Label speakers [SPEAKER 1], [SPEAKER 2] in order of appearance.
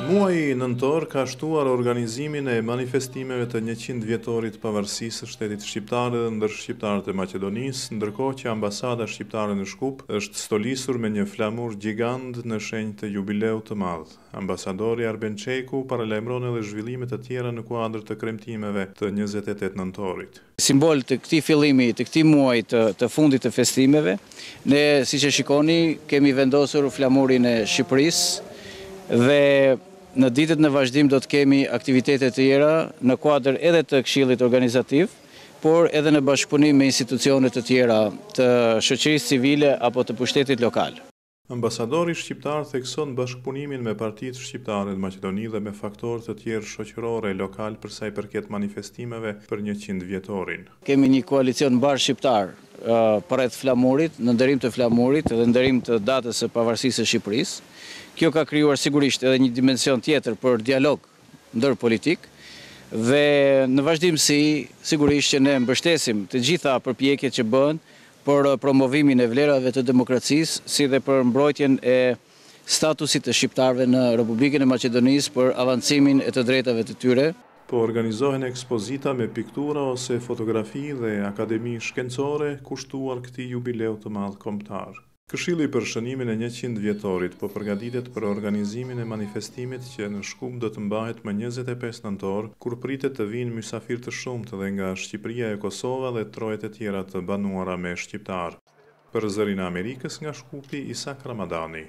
[SPEAKER 1] Muaji nëntor ka shtuar organizimin e manifestimeve të njëqind vjetorit të pavarësisë së shtetit shqiptar edhe ndër shqiptarët e Maqedonisë, ndërkohë që ambasada shqiptare në Shkup është stolisur me një flamur gjigand në shenjë të jubileut të madh. Ambasadori Arben Çejku paralajmëron edhe zhvillime të tjera në kuadër të kremtimeve të njëzet e tetë nëntorit.
[SPEAKER 2] Simbol të këtij fillimi të këtij muaji të të fundit të festimeve, ne siç e shikoni kemi vendosur flamurin e Shqipërisë dhe në ditët në vazhdim do të kemi aktivitete të tjera në kuadër edhe të Këshillit Organizativ, por edhe në bashkëpunim me institucione të tjera të shoqërisë civile apo të pushtetit lokal.
[SPEAKER 1] Ambasadori shqiptar thekson bashkëpunimin me partitë shqiptare në Maqedoni dhe me faktorë të tjerë shoqërorë e lokalë për sa i përket manifestimeve për njëqind vjetorin.
[SPEAKER 2] Kemi një koalicion mbarëshqiptar përreth flamurit, në nderim të flamurit dhe në nderim të datës së pavarësisë së Shqipërisë. Kjo ka krijuar sigurisht edhe një dimension tjetër për dialog ndërpolitik dhe në vazhdimësi sigurisht që ne mbështesim të gjitha përpjekjet që bëhen për promovimin e vlerave të demokracisë, si dhe për mbrojtjen e statusit të shqiptarëve në Republikën e Maqedonisë për avancimin e të drejtave të tyre.
[SPEAKER 1] Po organizohen ekspozita me piktura ose fotografi dhe akademi shkencore kushtuar këtij jubileu të madh kombëtar. Këshilli për shënimin e njëqind vjetorit po përgatitet për organizimin e manifestimit që në Shkup do të mbahet më njëzet e pesë nëntor, kur pritet të vijnë mysafirë të shumtë dhe nga Shqipëria e Kosova dhe trojet e tjera të banuara me shqiptarë. Për Zërin e Amerikës nga Shkupi, Isak Ramadani.